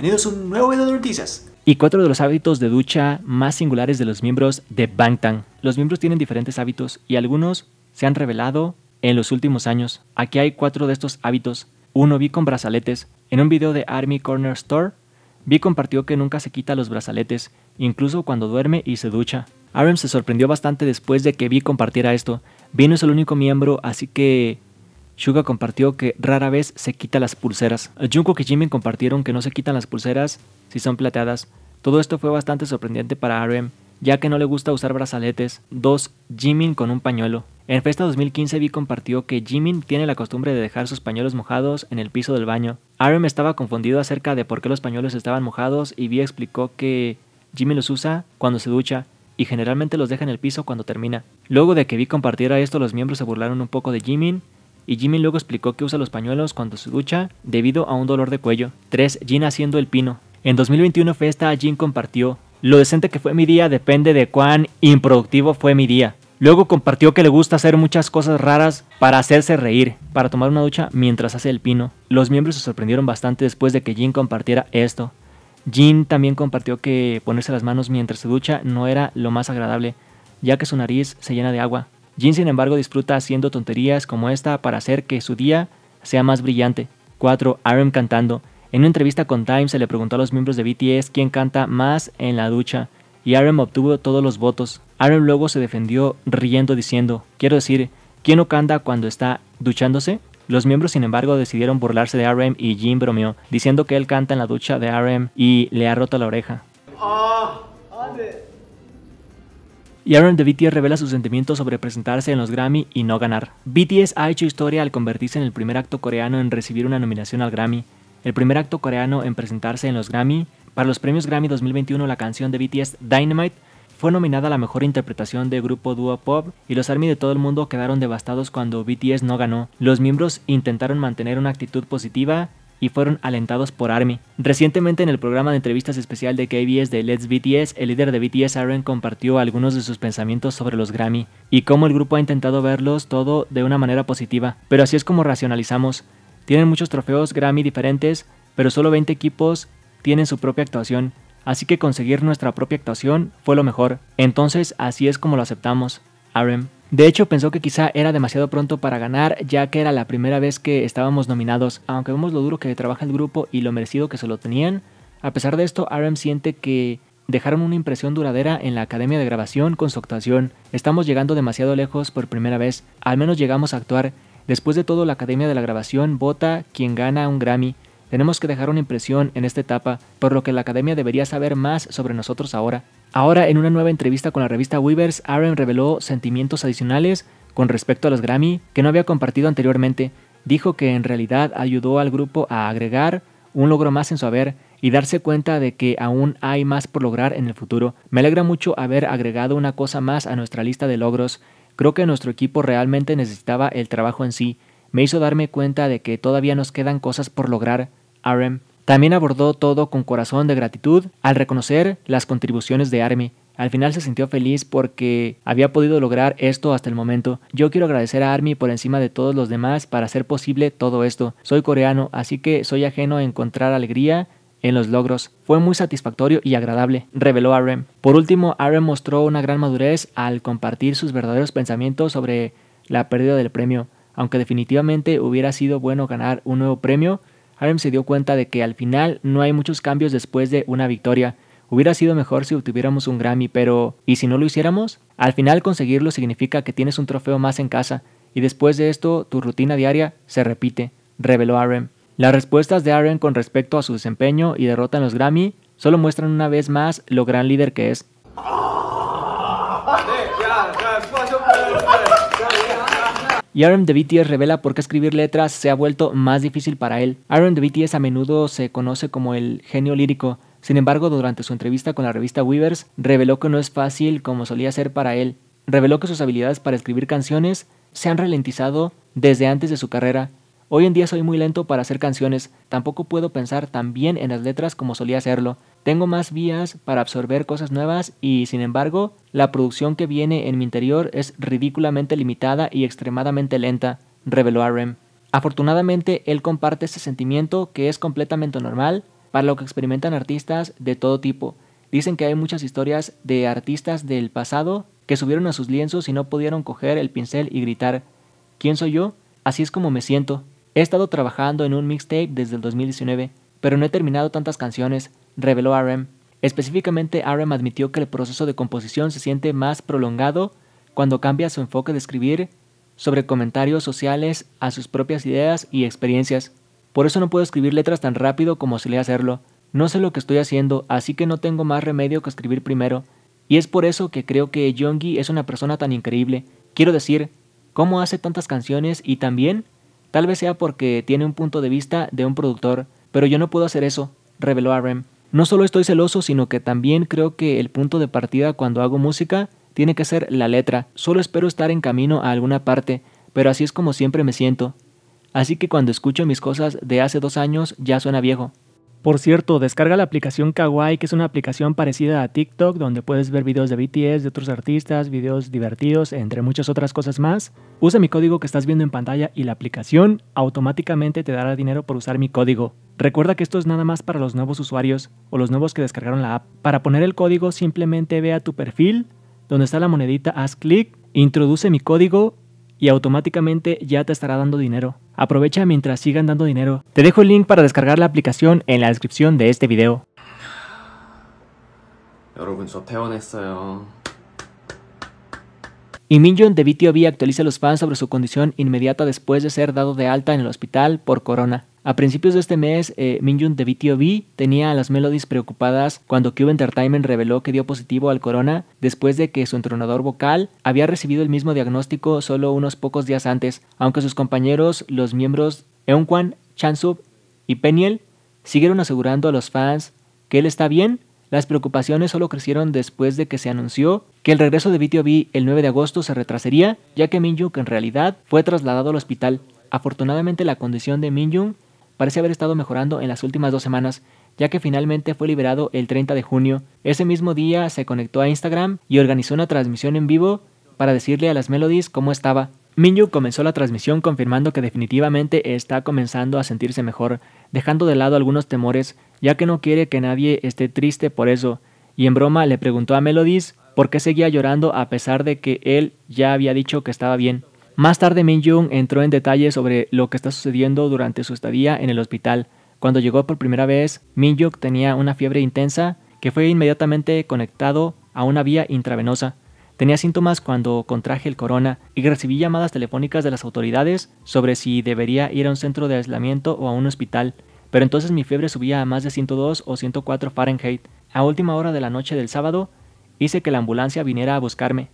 bienvenidos a un nuevo video de noticias. Y cuatro de los hábitos de ducha más singulares de los miembros de Bangtan. Los miembros tienen diferentes hábitos y algunos se han revelado en los últimos años. Aquí hay cuatro de estos hábitos. Uno, vi con brazaletes. En un video de Army Corner Store, Vi compartió que nunca se quita los brazaletes, incluso cuando duerme y se ducha. Aaron se sorprendió bastante después de que Vi compartiera esto. Vi no es el único miembro, así que Suga compartió que rara vez se quita las pulseras. Jungkook y Jimin compartieron que no se quitan las pulseras si son plateadas. Todo esto fue bastante sorprendente para RM, ya que no le gusta usar brazaletes. 2. Jimin con un pañuelo. En Festa 2015 Vi compartió que Jimin tiene la costumbre de dejar sus pañuelos mojados en el piso del baño. RM estaba confundido acerca de por qué los pañuelos estaban mojados y Vi explicó que Jimin los usa cuando se ducha y generalmente los deja en el piso cuando termina. Luego de que Vi compartiera esto, los miembros se burlaron un poco de Jimin y Jimmy luego explicó que usa los pañuelos cuando se ducha debido a un dolor de cuello. 3. Jin haciendo el pino. En 2021 Festa Jin compartió, lo decente que fue mi día depende de cuán improductivo fue mi día. Luego compartió que le gusta hacer muchas cosas raras para hacerse reír, para tomar una ducha mientras hace el pino. Los miembros se sorprendieron bastante después de que Jin compartiera esto. Jin también compartió que ponerse las manos mientras se ducha no era lo más agradable, ya que su nariz se llena de agua. Jin, sin embargo, disfruta haciendo tonterías como esta para hacer que su día sea más brillante. 4. RM cantando. En una entrevista con Time se le preguntó a los miembros de BTS quién canta más en la ducha, y RM obtuvo todos los votos. RM luego se defendió riendo diciendo, quiero decir, ¿quién no canta cuando está duchándose? Los miembros, sin embargo, decidieron burlarse de RM y Jin bromeó, diciendo que él canta en la ducha de RM y le ha roto la oreja. Ah, y Aaron de BTS revela sus sentimientos sobre presentarse en los Grammy y no ganar. BTS ha hecho historia al convertirse en el primer acto coreano en recibir una nominación al Grammy, el primer acto coreano en presentarse en los Grammy. Para los premios Grammy 2021 la canción de BTS Dynamite fue nominada a la mejor interpretación de grupo dúo pop y los ARMY de todo el mundo quedaron devastados cuando BTS no ganó. Los miembros intentaron mantener una actitud positiva y fueron alentados por ARMY. Recientemente en el programa de entrevistas especial de KBS de Let's BTS, el líder de BTS Aaron compartió algunos de sus pensamientos sobre los Grammy y cómo el grupo ha intentado verlos todo de una manera positiva. Pero así es como racionalizamos. Tienen muchos trofeos Grammy diferentes, pero solo 20 equipos tienen su propia actuación, así que conseguir nuestra propia actuación fue lo mejor. Entonces así es como lo aceptamos. Aaron. De hecho, pensó que quizá era demasiado pronto para ganar, ya que era la primera vez que estábamos nominados. Aunque vemos lo duro que trabaja el grupo y lo merecido que se lo tenían, a pesar de esto, RM siente que dejaron una impresión duradera en la academia de grabación con su actuación. Estamos llegando demasiado lejos por primera vez, al menos llegamos a actuar. Después de todo, la academia de la grabación vota quien gana un Grammy. Tenemos que dejar una impresión en esta etapa, por lo que la academia debería saber más sobre nosotros ahora. Ahora, en una nueva entrevista con la revista Weavers, Aaron reveló sentimientos adicionales con respecto a los Grammy que no había compartido anteriormente. Dijo que en realidad ayudó al grupo a agregar un logro más en su haber y darse cuenta de que aún hay más por lograr en el futuro. Me alegra mucho haber agregado una cosa más a nuestra lista de logros. Creo que nuestro equipo realmente necesitaba el trabajo en sí. Me hizo darme cuenta de que todavía nos quedan cosas por lograr. RM también abordó todo con corazón de gratitud al reconocer las contribuciones de Army. Al final se sintió feliz porque había podido lograr esto hasta el momento. Yo quiero agradecer a Army por encima de todos los demás para hacer posible todo esto. Soy coreano, así que soy ajeno a encontrar alegría en los logros. Fue muy satisfactorio y agradable, reveló RM. Por último, RM mostró una gran madurez al compartir sus verdaderos pensamientos sobre la pérdida del premio. Aunque definitivamente hubiera sido bueno ganar un nuevo premio, Harem se dio cuenta de que al final no hay muchos cambios después de una victoria. Hubiera sido mejor si obtuviéramos un Grammy, pero ¿y si no lo hiciéramos? Al final conseguirlo significa que tienes un trofeo más en casa, y después de esto tu rutina diaria se repite, reveló Aaron. Las respuestas de Aaron con respecto a su desempeño y derrota en los Grammy solo muestran una vez más lo gran líder que es. Y Aaron de revela por qué escribir letras se ha vuelto más difícil para él. Aaron de a menudo se conoce como el genio lírico. Sin embargo, durante su entrevista con la revista Weavers, reveló que no es fácil como solía ser para él. Reveló que sus habilidades para escribir canciones se han ralentizado desde antes de su carrera. Hoy en día soy muy lento para hacer canciones, tampoco puedo pensar tan bien en las letras como solía hacerlo. Tengo más vías para absorber cosas nuevas y, sin embargo, la producción que viene en mi interior es ridículamente limitada y extremadamente lenta, reveló RM. Afortunadamente, él comparte ese sentimiento que es completamente normal, para lo que experimentan artistas de todo tipo. Dicen que hay muchas historias de artistas del pasado que subieron a sus lienzos y no pudieron coger el pincel y gritar, ¿quién soy yo? Así es como me siento. He estado trabajando en un mixtape desde el 2019, pero no he terminado tantas canciones, reveló RM. Específicamente, RM admitió que el proceso de composición se siente más prolongado cuando cambia su enfoque de escribir sobre comentarios sociales a sus propias ideas y experiencias. Por eso no puedo escribir letras tan rápido como solía hacerlo. No sé lo que estoy haciendo, así que no tengo más remedio que escribir primero. Y es por eso que creo que Jongi es una persona tan increíble. Quiero decir, ¿cómo hace tantas canciones y también? Tal vez sea porque tiene un punto de vista de un productor, pero yo no puedo hacer eso, reveló RM. No solo estoy celoso, sino que también creo que el punto de partida cuando hago música tiene que ser la letra. Solo espero estar en camino a alguna parte, pero así es como siempre me siento. Así que cuando escucho mis cosas de hace dos años ya suena viejo. Por cierto, descarga la aplicación Kawaii, que es una aplicación parecida a TikTok, donde puedes ver videos de BTS, de otros artistas, videos divertidos, entre muchas otras cosas más. Usa mi código que estás viendo en pantalla y la aplicación automáticamente te dará dinero por usar mi código. Recuerda que esto es nada más para los nuevos usuarios o los nuevos que descargaron la app. Para poner el código simplemente ve a tu perfil, donde está la monedita, haz clic, introduce mi código y automáticamente ya te estará dando dinero. Aprovecha mientras sigan dando dinero. Te dejo el link para descargar la aplicación en la descripción de este video. Y Minjun de BTOB actualiza a los fans sobre su condición inmediata después de ser dado de alta en el hospital por corona. A principios de este mes, eh, Minjun de BTOB tenía a las Melodies preocupadas cuando Cube Entertainment reveló que dio positivo al corona después de que su entrenador vocal había recibido el mismo diagnóstico solo unos pocos días antes, aunque sus compañeros, los miembros Eunquan, Chansub y Peniel, siguieron asegurando a los fans que él está bien las preocupaciones solo crecieron después de que se anunció que el regreso de BTOB el 9 de agosto se retrasaría, ya que Minjung en realidad fue trasladado al hospital. Afortunadamente la condición de Minjung parece haber estado mejorando en las últimas dos semanas, ya que finalmente fue liberado el 30 de junio. Ese mismo día se conectó a Instagram y organizó una transmisión en vivo para decirle a las Melodies cómo estaba. Minju comenzó la transmisión confirmando que definitivamente está comenzando a sentirse mejor, dejando de lado algunos temores, ya que no quiere que nadie esté triste por eso, y en broma le preguntó a Melodies por qué seguía llorando a pesar de que él ya había dicho que estaba bien. Más tarde Minjung entró en detalles sobre lo que está sucediendo durante su estadía en el hospital. Cuando llegó por primera vez, Minjung tenía una fiebre intensa que fue inmediatamente conectado a una vía intravenosa. Tenía síntomas cuando contraje el corona y recibí llamadas telefónicas de las autoridades sobre si debería ir a un centro de aislamiento o a un hospital, pero entonces mi fiebre subía a más de 102 o 104 Fahrenheit. A última hora de la noche del sábado, hice que la ambulancia viniera a buscarme,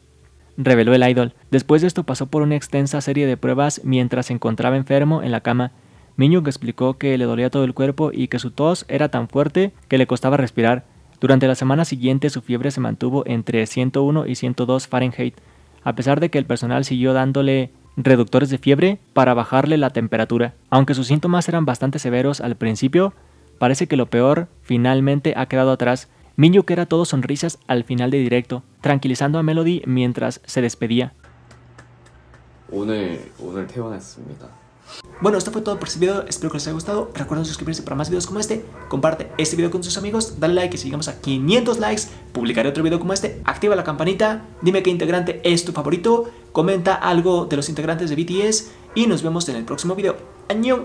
reveló el idol. Después de esto pasó por una extensa serie de pruebas mientras se encontraba enfermo en la cama. Minyuk explicó que le dolía todo el cuerpo y que su tos era tan fuerte que le costaba respirar. Durante la semana siguiente su fiebre se mantuvo entre 101 y 102 Fahrenheit, a pesar de que el personal siguió dándole reductores de fiebre para bajarle la temperatura. Aunque sus síntomas eran bastante severos al principio, parece que lo peor finalmente ha quedado atrás. que era todo sonrisas al final de directo, tranquilizando a Melody mientras se despedía. Bueno, esto fue todo por este video, espero que les haya gustado. Recuerden suscribirse para más videos como este. Comparte este video con sus amigos, dale like y si llegamos a 500 likes, publicaré otro video como este. Activa la campanita, dime qué integrante es tu favorito, comenta algo de los integrantes de BTS y nos vemos en el próximo video. ¡Añón!